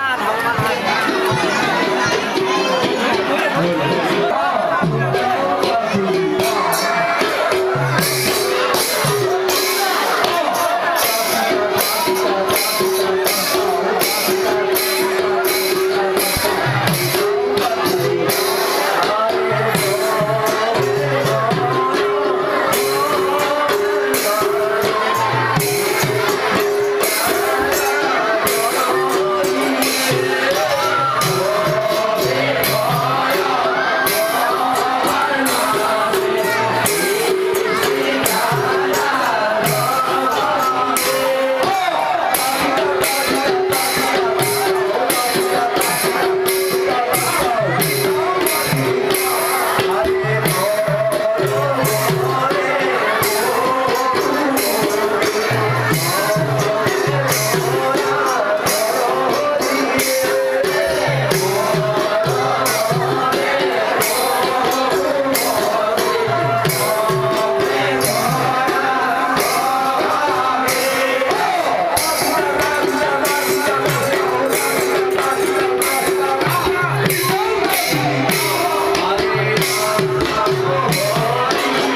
น่าท